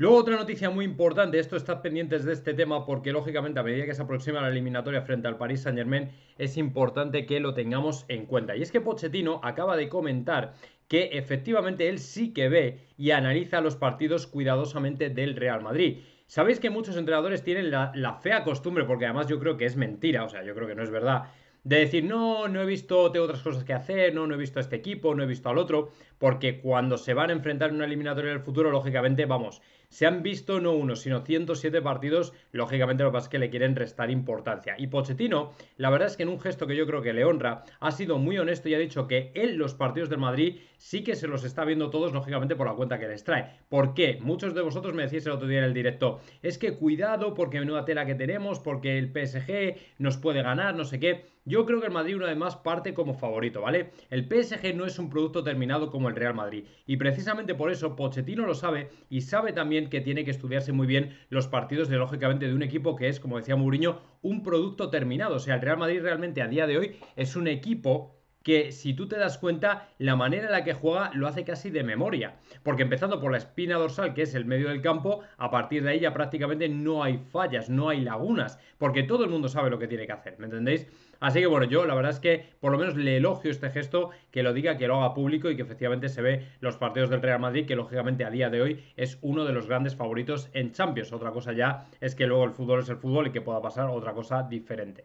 Luego otra noticia muy importante, esto estad pendientes de este tema porque lógicamente a medida que se aproxima la eliminatoria frente al Paris Saint Germain es importante que lo tengamos en cuenta. Y es que Pochettino acaba de comentar que efectivamente él sí que ve y analiza los partidos cuidadosamente del Real Madrid. Sabéis que muchos entrenadores tienen la, la fea costumbre, porque además yo creo que es mentira, o sea, yo creo que no es verdad, de decir, no, no he visto, tengo otras cosas que hacer, no, no he visto a este equipo, no he visto al otro, porque cuando se van a enfrentar en una eliminatoria en el futuro, lógicamente, vamos, se han visto no uno, sino 107 partidos, lógicamente lo que pasa es que le quieren restar importancia. Y Pochettino, la verdad es que en un gesto que yo creo que le honra, ha sido muy honesto y ha dicho que él los partidos del Madrid sí que se los está viendo todos, lógicamente, por la cuenta que les trae. ¿Por qué? Muchos de vosotros me decís el otro día en el directo, es que cuidado porque menuda tela que tenemos, porque el PSG nos puede ganar, no sé qué. Yo creo que el Madrid una vez más parte como favorito, ¿vale? El PSG no es un producto terminado como el Real Madrid y precisamente por eso Pochettino lo sabe y sabe también que tiene que estudiarse muy bien los partidos de lógicamente de un equipo que es, como decía Mourinho, un producto terminado. O sea, el Real Madrid realmente a día de hoy es un equipo que si tú te das cuenta, la manera en la que juega lo hace casi de memoria. Porque empezando por la espina dorsal, que es el medio del campo, a partir de ahí ya prácticamente no hay fallas, no hay lagunas, porque todo el mundo sabe lo que tiene que hacer, ¿me entendéis? Así que bueno, yo la verdad es que por lo menos le elogio este gesto, que lo diga, que lo haga público y que efectivamente se ve los partidos del Real Madrid, que lógicamente a día de hoy es uno de los grandes favoritos en Champions. Otra cosa ya es que luego el fútbol es el fútbol y que pueda pasar otra cosa diferente.